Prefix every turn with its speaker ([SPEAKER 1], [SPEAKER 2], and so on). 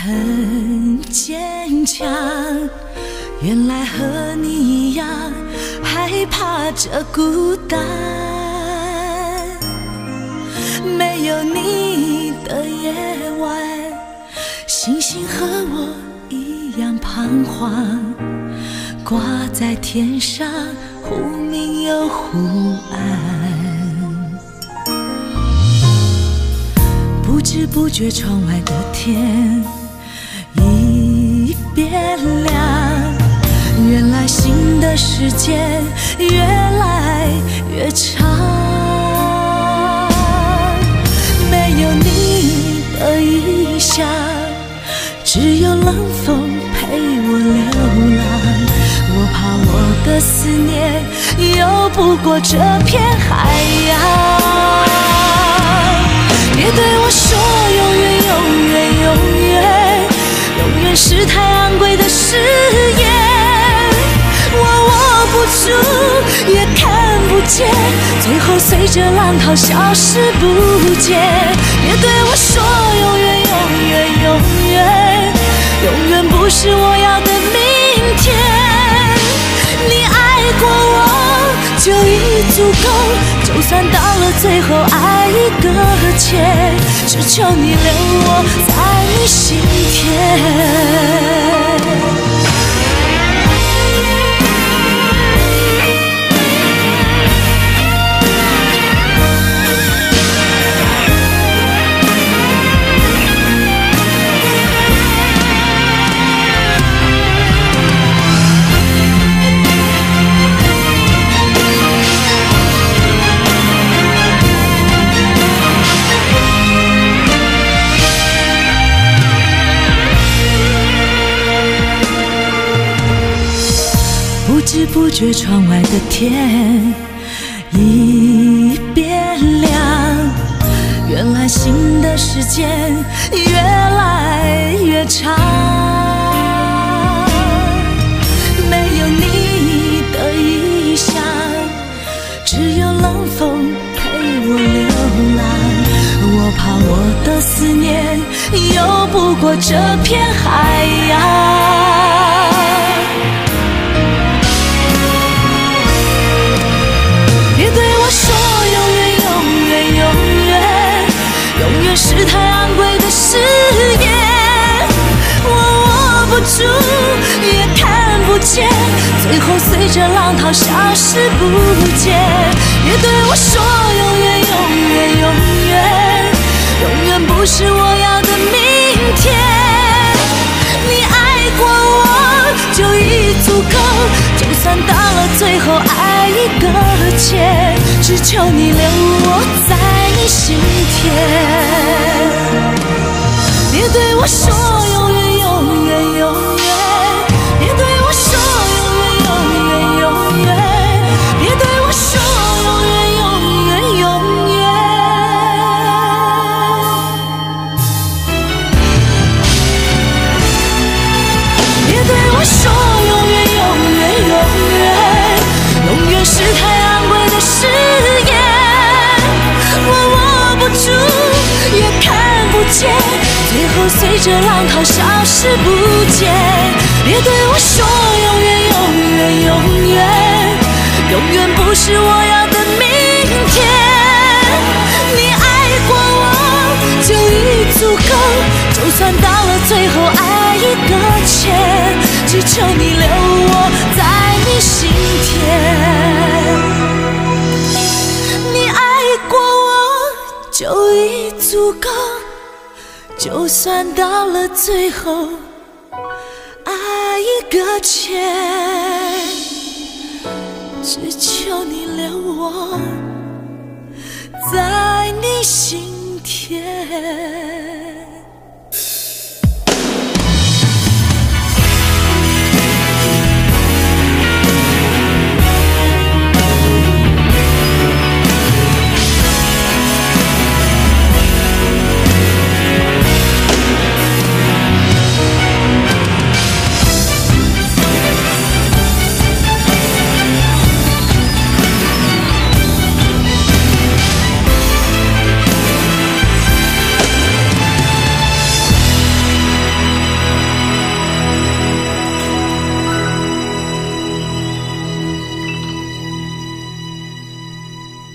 [SPEAKER 1] 很坚强，原来和你一样害怕着孤单。没有你的夜晚，星星和我一样彷徨，挂在天上，忽明又忽暗。不知不觉，窗外的天时间越来越长。没有你的异乡，只有冷风陪我流浪。我怕我的思念游不过这片海洋。别对我说永远，永远，永远，永远是太昂贵的誓言。也看不见，最后随着浪涛消失不见。别对我说永远，永远，永远，永远不是我要的明天。你爱过我，就已足够。就算到了最后，爱已搁浅，只求你留我在你心田。不知不觉，窗外的天已变亮。原来新的时间越来越长。没有你的异乡，只有冷风陪我流浪。我怕我的思念游不过这片海洋。这浪涛消失不见。别对我说永远，永远，永远，永远不是我要的明天。你爱过我就已足够，就算到了最后爱已搁浅，只求你留我在你心田。别对我说永随着浪涛消失不见，别对我说永远永远永远，永远不是我要的明天。你爱过我就已足够，就算到了最后爱已搁浅，只求你留我在你心田。你爱过我就已足够。就算到了最后，爱已搁浅，只求你留我在你心田。